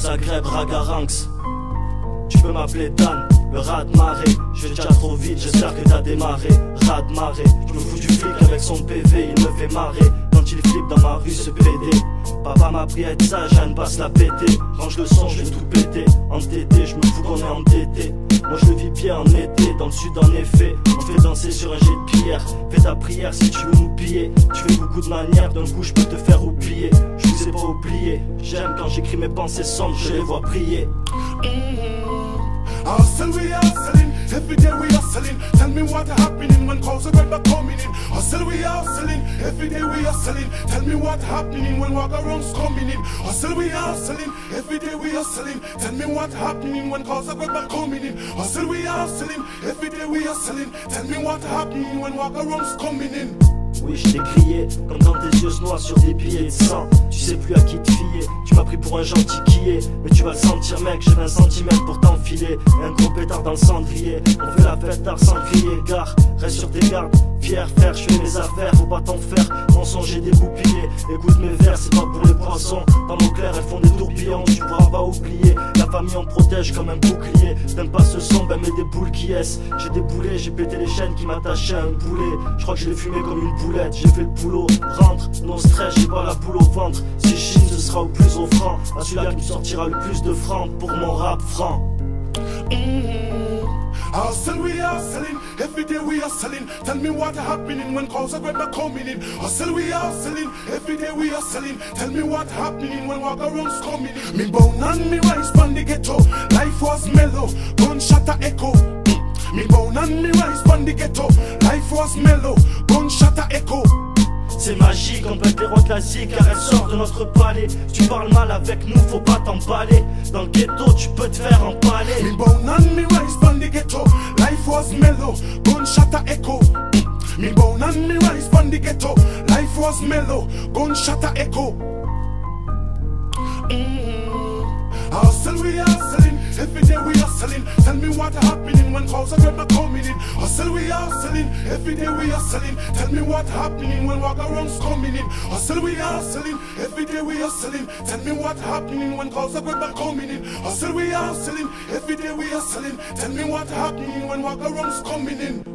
Zagreb, Ragaranx. Tu peux m'appeler Dan, le rat de marée. Je vais déjà trop vite, j'espère que t'as démarré. Rat de marée, je me fous du flic avec son PV, il me fait marrer. Quand il flippe dans ma rue, ce PD. Papa m'a appris à être sage, à ne pas se la péter. Range le son, je vais tout péter. Entêté, je me fous qu'on est endetté. Moi je le vis bien en été, dans le sud en effet. On fait danser sur un jet de pierre. Fais ta prière si tu veux nous piller. Tu fais beaucoup de manières, d'un coup je peux te faire oublier. J'aime quand j'écris mes pensées sombres, je les vois prier. Ah, Hustle, we hustling. Every day we hustling. Tell me what happening when calls are coming in. Ah, Hustle, we hustling. Every day we hustling. Tell me what happening when walk arounds coming in. Ah, Hustle, we hustling. Every day we hustling. Tell me what happening when calls are back coming in. Hustle, we hustling. Every day we hustling. Tell me what happening when walk arounds coming in. Oui, je t'ai crié, comme quand tes yeux noient sur des billets de sang. Tu sais plus à qui te fier, tu m'as pris pour un gentil qui est. Mais tu vas le sentir, mec, j'ai 20 cm pour t'enfiler. Un gros pétard dans le cendrier. On fait la fête tard sans crier, gare. Reste sur tes gardes, fier, frère, je fais mes affaires, faut pas t'en faire. Mensonge et dégoupillé. Écoute mes vers, c'est pas pour les poissons. Famille en protège comme un bouclier. T'aimes pas ce son, ben mets des boules qui est. J'ai déboulé, j'ai pété les chaînes qui m'attachaient à un boulet. Je crois que je l'ai fumé comme une boulette, j'ai fait le boulot. Rentre, non stress, j'ai pas la boule au ventre. Si chine, ce sera au plus offrant. À celui-là qui me sortira le plus de francs pour mon rap franc. Hustle, we hustling. Every day we hustling. Tell me what happening when calls are back coming in. Hustle, we hustling. Every day we hustling. Tell me what happening when walk arounds coming in. Me bone and me rise from the ghetto. Life was mellow. Gunshot a echo. Me bone and me rise from the ghetto. Life was mellow. Gunshot a echo. C'est magique, on pète les rois classiques car elles sortent de notre palais. Tu parles mal avec nous, faut pas t'emballer. Dans le ghetto, tu peux te faire empaler. Me bone and me rise from the ghetto. Life was mellow. Gunshot a echo. Mm. Me bone and me rise from the ghetto. Life was mellow. Gunshot a echo. Hustle, we hustling. Every day we hustling. Me what happening when calls are ever coming in. Hustle, we are hustling. Every day we are hustling. Tell me what happening when walk arounds coming in. Hustle, we are hustling. Every day we are hustling. Tell me what happening when calls are ever coming in. Hustle, we are hustling. Every day we are hustling. Tell me what happening when walk arounds coming in.